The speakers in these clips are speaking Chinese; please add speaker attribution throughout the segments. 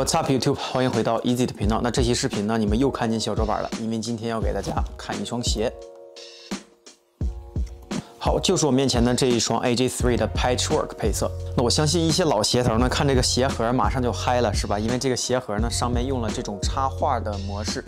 Speaker 1: What's up YouTube？欢迎回到 Easy 的频道。那这期视频呢，你们又看见小桌板了，因为今天要给大家看一双鞋。好，就是我面前的这一双 AJ3 的 Patchwork 配色。那我相信一些老鞋头呢，看这个鞋盒马上就嗨了，是吧？因为这个鞋盒呢，上面用了这种插画的模式。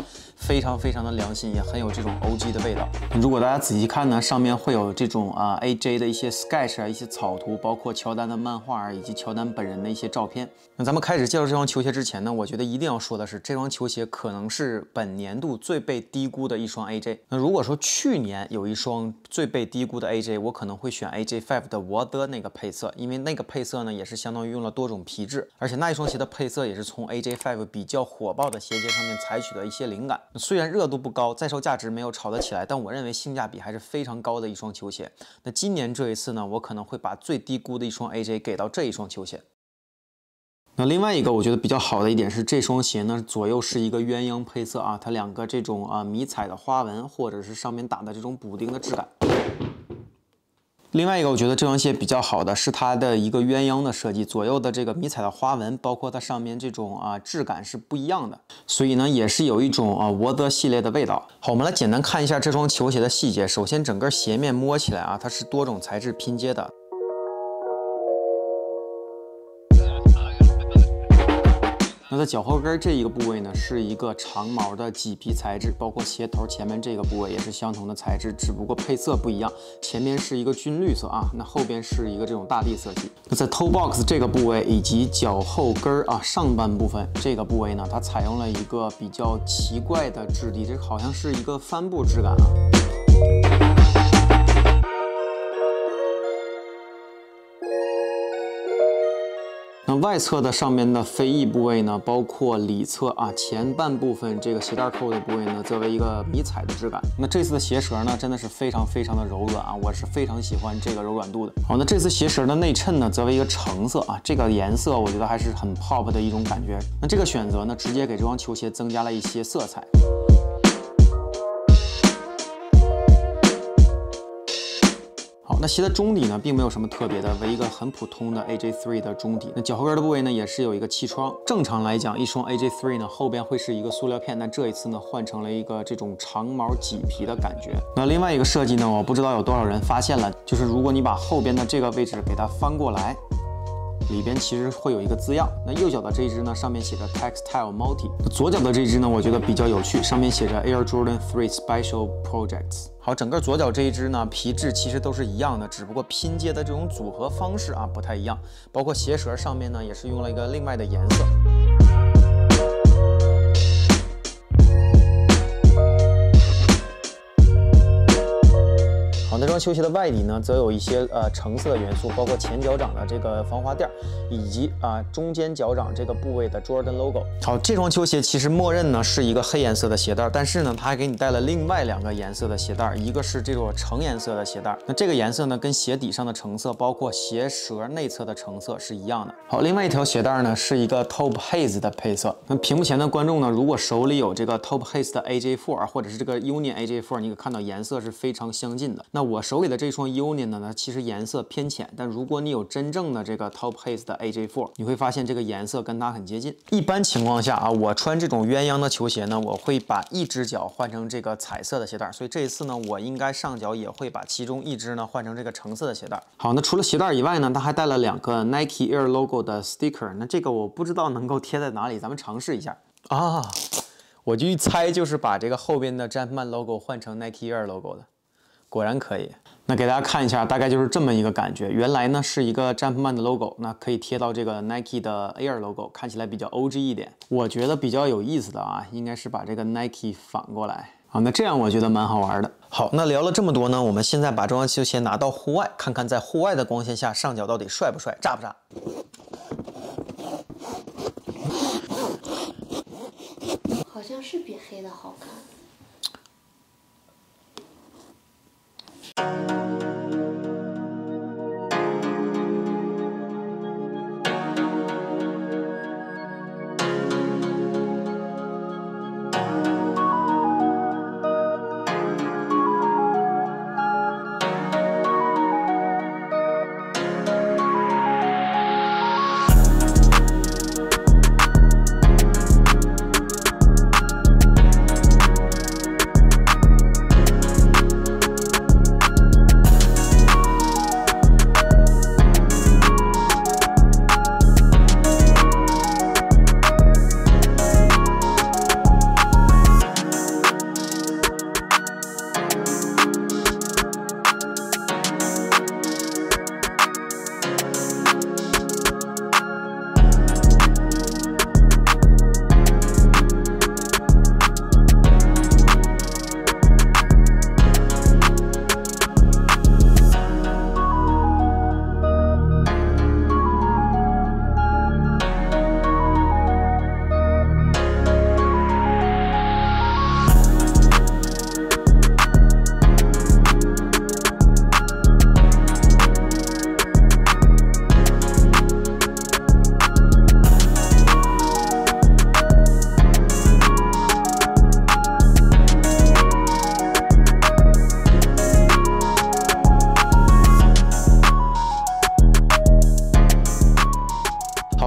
Speaker 1: 非常非常的良心，也很有这种 OG 的味道。如果大家仔细看呢，上面会有这种啊 AJ 的一些 sketch 啊，一些草图，包括乔丹的漫画以及乔丹本人的一些照片。那咱们开始介绍这双球鞋之前呢，我觉得一定要说的是，这双球鞋可能是本年度最被低估的一双 AJ。那如果说去年有一双最被低估的 AJ，我可能会选 AJ5 的 Water 那个配色，因为那个配色呢也是相当于用了多种皮质，而且那一双鞋的配色也是从 AJ5 比较火爆的鞋节上面采取的一些灵感。虽然热度不高，在售价值没有炒得起来，但我认为性价比还是非常高的一双球鞋。那今年这一次呢，我可能会把最低估的一双 AJ 给到这一双球鞋。那另外一个我觉得比较好的一点是，这双鞋呢左右是一个鸳鸯配色啊，它两个这种啊迷彩的花纹，或者是上面打的这种补丁的质感。另外一个，我觉得这双鞋比较好的是它的一个鸳鸯的设计，左右的这个迷彩的花纹，包括它上面这种啊质感是不一样的，所以呢也是有一种啊沃德系列的味道。好，我们来简单看一下这双球鞋的细节。首先，整个鞋面摸起来啊，它是多种材质拼接的。那在脚后跟这一个部位呢，是一个长毛的麂皮材质，包括鞋头前面这个部位也是相同的材质，只不过配色不一样，前面是一个军绿色啊，那后边是一个这种大地色系。那在 toe box 这个部位以及脚后跟啊上半部分这个部位呢，它采用了一个比较奇怪的质地，这好像是一个帆布质感啊。外侧的上面的飞翼部位呢，包括里侧啊前半部分这个鞋带扣的部位呢，作为一个迷彩的质感。那这次的鞋舌呢，真的是非常非常的柔软啊，我是非常喜欢这个柔软度的。好，那这次鞋舌的内衬呢，作为一个橙色啊，这个颜色我觉得还是很 pop 的一种感觉。那这个选择呢，直接给这双球鞋增加了一些色彩。好那鞋的中底呢，并没有什么特别的，为一个很普通的 AJ3 的中底。那脚后跟的部位呢，也是有一个气窗。正常来讲，一双 AJ3 呢，后边会是一个塑料片，但这一次呢，换成了一个这种长毛麂皮的感觉。那另外一个设计呢，我不知道有多少人发现了，就是如果你把后边的这个位置给它翻过来。里边其实会有一个字样，那右脚的这一只呢，上面写着 Textile Multi，左脚的这只呢，我觉得比较有趣，上面写着 Air Jordan 3 Special Projects。好，整个左脚这一只呢，皮质其实都是一样的，只不过拼接的这种组合方式啊不太一样，包括鞋舌上面呢，也是用了一个另外的颜色。这双球鞋的外底呢，则有一些呃橙色元素，包括前脚掌的这个防滑垫，以及啊中间脚掌这个部位的 Jordan logo。好，这双球鞋其实默认呢是一个黑颜色的鞋带，但是呢，它还给你带了另外两个颜色的鞋带，一个是这种橙颜色的鞋带，那这个颜色呢跟鞋底上的橙色，包括鞋舌内侧的橙色是一样的。好，另外一条鞋带呢是一个 Top Haze 的配色。那屏幕前的观众呢，如果手里有这个 Top Haze 的 AJ4 或者是这个 Union AJ4，你可以看到颜色是非常相近的。那我我手里的这双 Union 呢，其实颜色偏浅，但如果你有真正的这个 Top Haze 的 AJ4，你会发现这个颜色跟它很接近。一般情况下啊，我穿这种鸳鸯的球鞋呢，我会把一只脚换成这个彩色的鞋带，所以这一次呢，我应该上脚也会把其中一只呢换成这个橙色的鞋带。好，那除了鞋带以外呢，它还带了两个 Nike Air logo 的 sticker，那这个我不知道能够贴在哪里，咱们尝试一下啊，我就一猜就是把这个后边的 Jumpman logo 换成 Nike Air logo 的。果然可以，那给大家看一下，大概就是这么一个感觉。原来呢是一个 Jumpman 的 logo，那可以贴到这个 Nike 的 Air logo，看起来比较 OG 一点。我觉得比较有意思的啊，应该是把这个 Nike 反过来啊，那这样我觉得蛮好玩的。好，那聊了这么多呢，我们现在把这双球鞋拿到户外，看看在户外的光线下上脚到底帅不帅，炸不炸？
Speaker 2: 好像是比黑的好看。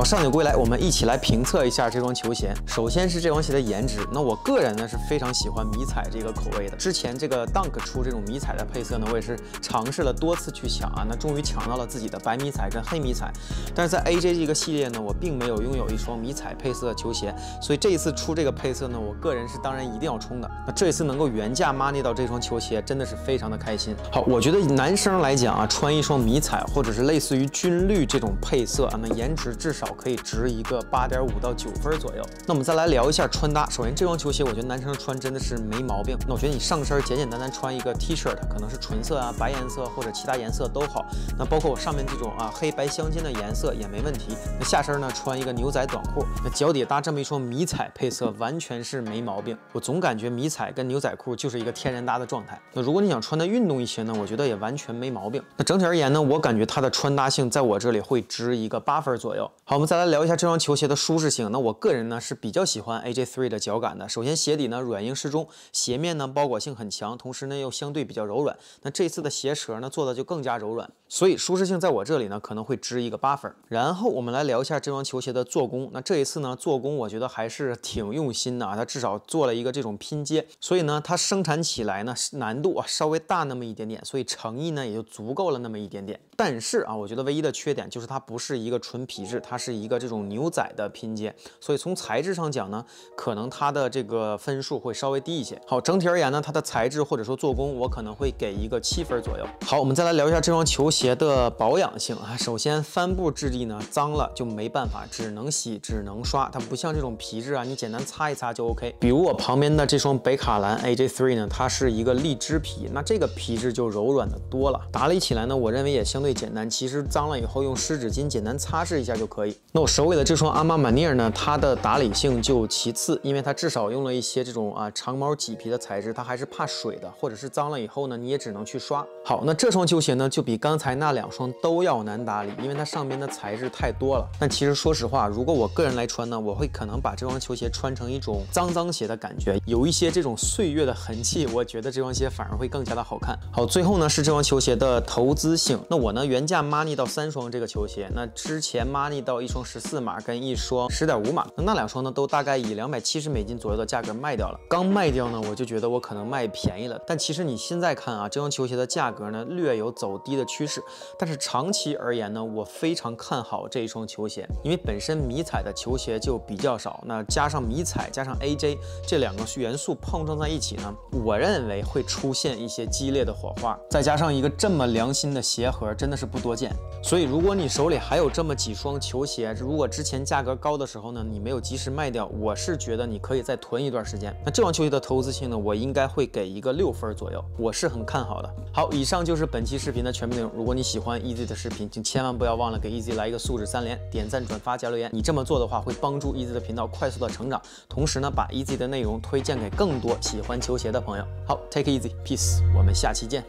Speaker 1: 少女归来，我们一起来评测一下这双球鞋。首先是这双鞋的颜值，那我个人呢是非常喜欢迷彩这个口味的。之前这个 Dunk 出这种迷彩的配色呢，我也是尝试了多次去抢啊，那终于抢到了自己的白迷彩跟黑迷彩。但是在 AJ 这个系列呢，我并没有拥有一双迷彩配色的球鞋，所以这一次出这个配色呢，我个人是当然一定要冲的。那这一次能够原价 money 到这双球鞋，真的是非常的开心。好，我觉得男生来讲啊，穿一双迷彩或者是类似于军绿这种配色啊，那颜值至少可可以值一个八点五到九分左右。那我们再来聊一下穿搭。首先，这双球鞋我觉得男生穿真的是没毛病。那我觉得你上身简简单单穿一个 T 恤，可能是纯色啊、白颜色或者其他颜色都好。那包括我上面这种啊黑白相间的颜色也没问题。那下身呢穿一个牛仔短裤，那脚底搭这么一双迷彩配色，完全是没毛病。我总感觉迷彩跟牛仔裤就是一个天然搭的状态。那如果你想穿的运动一些呢，我觉得也完全没毛病。那整体而言呢，我感觉它的穿搭性在我这里会值一个八分左右。好，我再来聊一下这双球鞋的舒适性。那我个人呢是比较喜欢 AJ3 的脚感的。首先鞋底呢软硬适中，鞋面呢包裹性很强，同时呢又相对比较柔软。那这次的鞋舌呢做的就更加柔软，所以舒适性在我这里呢可能会值一个八分。然后我们来聊一下这双球鞋的做工。那这一次呢做工我觉得还是挺用心的啊，它至少做了一个这种拼接，所以呢它生产起来呢难度啊稍微大那么一点点，所以诚意呢也就足够了那么一点点。但是啊，我觉得唯一的缺点就是它不是一个纯皮质，它是一个这种牛仔的拼接，所以从材质上讲呢，可能它的这个分数会稍微低一些。好，整体而言呢，它的材质或者说做工，我可能会给一个七分左右。好，我们再来聊一下这双球鞋鞋的保养性啊。首先，帆布质地呢脏了就没办法，只能洗，只能刷，它不像这种皮质啊，你简单擦一擦就 OK。比如我旁边的这双北卡蓝 AJ3 呢，它是一个荔枝皮，那这个皮质就柔软的多了，打理起来呢，我认为也相对简单。其实脏了以后用湿纸巾简单擦拭一下就可以。那我手里的这双阿玛马尼尔呢，它的打理性就其次，因为它至少用了一些这种啊长毛麂皮的材质，它还是怕水的，或者是脏了以后呢，你也只能去刷。好，那这双球鞋呢，就比刚才那两双都要难打理，因为它上边的材质太多了。但其实说实话，如果我个人来穿呢，我会可能把这双球鞋穿成一种脏脏鞋的感觉，有一些这种岁月的痕迹，我觉得这双鞋反而会更加的好看。好，最后呢是这双球鞋的投资性，那我呢原价 money 到三双这个球鞋，那之前 money 到一双十四码跟一双十点五码，那那两双呢都大概以两百七十美金左右的价格卖掉了。刚卖掉呢，我就觉得我可能卖便宜了，但其实你现在看啊，这双球鞋的价格呢略有走低的趋势，但是长期而言呢，我非常看好这一双球鞋，因为本身迷彩的球鞋就比较少，那加上迷彩加上 AJ 这两个元素碰撞在一起呢，我认为会出现一些激烈的火花，再加上一个这么良心的鞋盒，真的是不多见。所以，如果你手里还有这么几双球鞋，如果之前价格高的时候呢，你没有及时卖掉，我是觉得你可以再囤一段时间。那这双球鞋的投资性呢，我应该会给一个六分左右，我是很看好的。好，以上就是本期视频的全部内容。如果你喜欢 Easy 的视频，请千万不要忘了给 Easy 来一个素质三连，点赞、转发、加留言。你这么做的话，会帮助 Easy 的频道快速的成长，同时呢，把 Easy 的内容推荐给更多喜欢球鞋的朋友。好，Take easy，peace，我们下期见。